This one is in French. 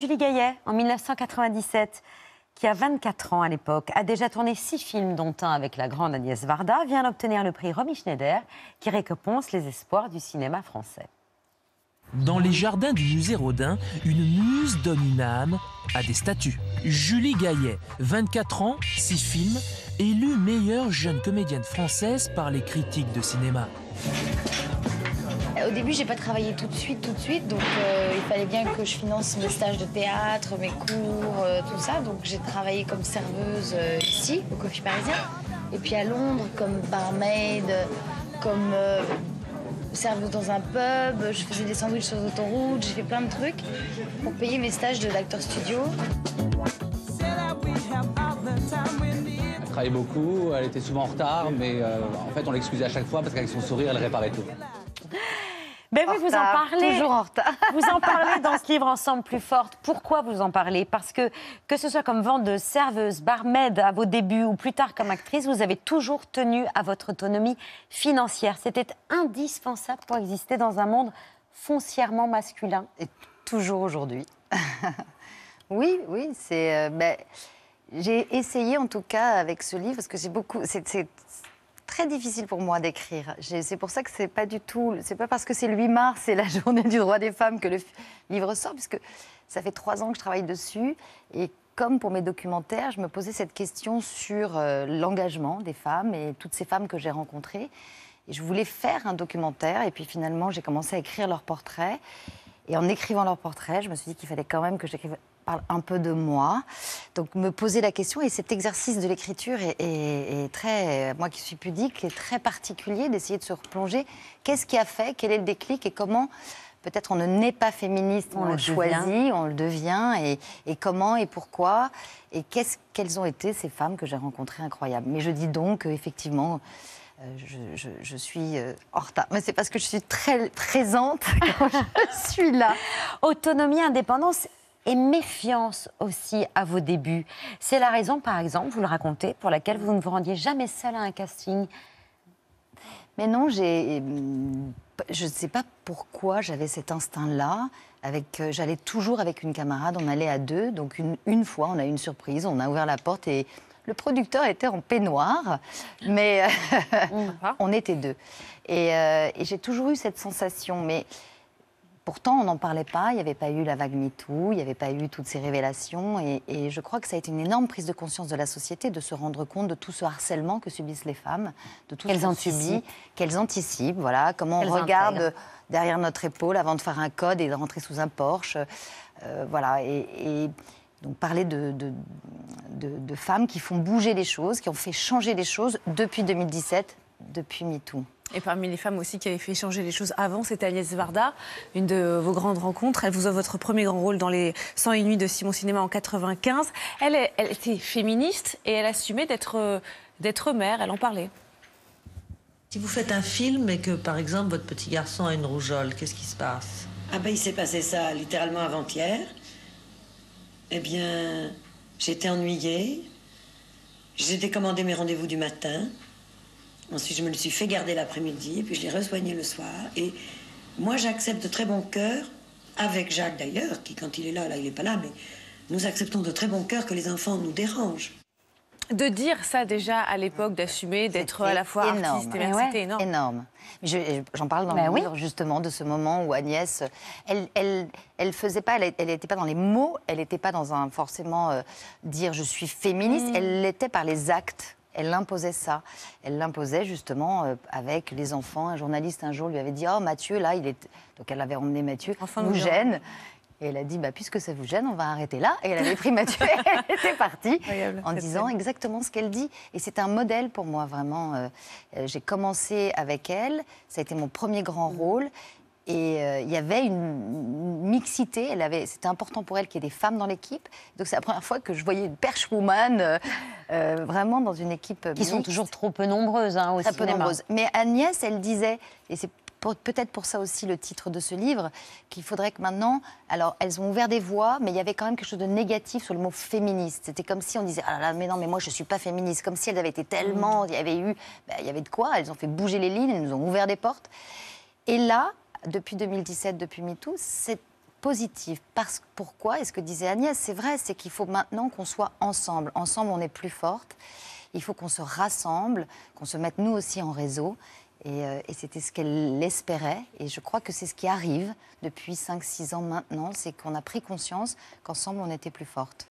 Julie Gaillet, en 1997, qui a 24 ans à l'époque, a déjà tourné six films, dont un avec la grande Agnès Varda, vient d'obtenir le prix Romy Schneider, qui récompense les espoirs du cinéma français. Dans les jardins du musée Rodin, une muse donne une âme à des statues. Julie Gaillet, 24 ans, 6 films, élue meilleure jeune comédienne française par les critiques de cinéma. Au début, j'ai pas travaillé tout de suite, tout de suite, donc euh, il fallait bien que je finance mes stages de théâtre, mes cours, euh, tout ça. Donc j'ai travaillé comme serveuse euh, ici, au Coffee Parisien, et puis à Londres comme barmaid, comme serveuse dans un pub. Je faisais des sandwichs sur l'autoroute, j'ai fait plein de trucs pour payer mes stages de studio. Elle travaillait beaucoup, elle était souvent en retard, mais en fait on l'excusait à chaque fois parce qu'avec son sourire, elle réparait tout. Ben oui, vous en parlez. Toujours en retard. Vous en parlez dans ce livre Ensemble plus forte. Pourquoi vous en parlez? Parce que que ce soit comme vendeuse, serveuse, barmaid à vos débuts ou plus tard comme actrice, vous avez toujours tenu à votre autonomie financière. C'était indispensable pour exister dans un monde foncièrement masculin. Et toujours aujourd'hui. oui, oui, c'est. Euh, ben, j'ai essayé en tout cas avec ce livre parce que j'ai beaucoup. C'est très difficile pour moi d'écrire. C'est pour ça que c'est pas du tout. C'est pas parce que c'est le 8 mars, c'est la journée du droit des femmes que le livre sort, puisque ça fait trois ans que je travaille dessus. Et comme pour mes documentaires, je me posais cette question sur euh, l'engagement des femmes et toutes ces femmes que j'ai rencontrées. Et je voulais faire un documentaire. Et puis finalement, j'ai commencé à écrire leurs portraits. Et en écrivant leurs portraits, je me suis dit qu'il fallait quand même que j'écrive un peu de moi. Donc me poser la question, et cet exercice de l'écriture est, très, moi qui suis pudique, est très particulier d'essayer de se replonger. Qu'est-ce qui a fait? Quel est le déclic? Et comment peut-être on ne naît pas féministe, on, le choisit, on le devient, et, comment et pourquoi, et qu'est-ce qu'elles ont été ces femmes que j'ai rencontrées incroyables? Mais je dis donc, effectivement, euh, je, je, suis euh, en retard. Mais c'est parce que je suis très présente quand je suis là. Autonomie, indépendance, et méfiance aussi à vos débuts. C'est la raison, par exemple, vous le racontez, pour laquelle vous ne vous rendiez jamais seule à un casting. Mais non, j'ai, je ne sais pas pourquoi j'avais cet instinct-là. Avec, euh, j'allais toujours avec une camarade, on allait à deux. Donc une, une fois, on a eu une surprise, on a ouvert la porte et le producteur était en peignoir, mais on était deux. Et, euh, et j'ai toujours eu cette sensation. Mais Pourtant, on n'en parlait pas, il n'y avait pas eu la vague MeToo, il n'y avait pas eu toutes ces révélations. Et, je crois que ça a été une énorme prise de conscience de la société de se rendre compte de tout ce harcèlement que subissent les femmes, de tout qu'elles anticipent. qu'elles anticipent, voilà, comment on regarde derrière notre épaule avant de faire un code et de rentrer sous un Porsche. Euh, voilà, et, donc parler de, de femmes qui font bouger les choses, qui ont fait changer les choses depuis 2017, depuis MeToo. Et parmi les femmes aussi qui avaient fait changer les choses avant, c'était Agnès Varda, une de vos grandes rencontres. Elle vous a votre premier grand rôle dans les 101 nuits de Simon Cinéma en 95. Elle, elle était féministe et elle assumait d'être d'être mère. Elle en parlait. Si vous faites un film et que, par exemple, votre petit garçon a une rougeole, qu'est-ce qui se passe? Ah ben, il s'est passé ça littéralement avant-hier. Eh bien, j'étais ennuyée. J'ai décommandé mes rendez-vous du matin. Ensuite, je me le suis fait garder l'après-midi, puis je l'ai resoigné le soir. Et moi, j'accepte de très bon cœur, avec Jacques d'ailleurs, qui quand il est là, là, il n'est pas là, mais nous acceptons de très bon cœur que les enfants nous dérangent. De dire ça déjà à l'époque, d'assumer, d'être à la fois énorme. artiste et mère, c'était énorme. Énorme. J'en parle dans ben le livre justement de ce moment où Agnès, elle, elle, elle faisait pas, elle n'était pas dans les mots, elle n'était pas dans un forcément euh, dire je suis féministe, mm. elle l'était par les actes elle imposait ça. Elle l'imposait justement euh, avec les enfants. Un journaliste un jour lui avait dit Oh, Mathieu, là, il est. Donc elle avait emmené Mathieu, enfin, nous gêne. Et elle a dit, bah, puisque ça vous gêne, on va arrêter là. Et elle avait pris Mathieu et elle était partie en disant exactement ce qu'elle dit. Et c'est un modèle pour moi, vraiment. Euh, euh, j'ai commencé avec elle, ça a été mon premier grand rôle. Et euh, il y avait une, mixité. Elle avait, c'était important pour elle qu'il y ait des femmes dans l'équipe. Donc c'est la première fois que je voyais une perche woman euh, euh, vraiment dans une équipe qui sont toujours trop peu nombreuses hein, au Très peu nombreuses. Mais Agnès, elle disait, et c'est peut-être pour ça aussi le titre de ce livre, qu'il faudrait que maintenant, alors elles ont ouvert des voies, mais il y avait quand même quelque chose de négatif sur le mot féministe. C'était comme si on disait ah là là, mais non, mais moi je suis pas féministe, comme si elles avaient été tellement, il y avait eu, ben, il y avait de quoi. Elles ont fait bouger les lignes, elles nous ont ouvert des portes. Et là, depuis 2017, depuis MeToo, cette positive. Parce, pourquoi Et ce que disait Agnès, c'est vrai, c'est qu'il faut maintenant qu'on soit ensemble. Ensemble, on est plus forte. Il faut qu'on se rassemble, qu'on se mette nous aussi en réseau. Et, euh, et c'était ce qu'elle espérait. Et je crois que c'est ce qui arrive depuis 5-6 ans maintenant. C'est qu'on a pris conscience qu'ensemble, on était plus forte.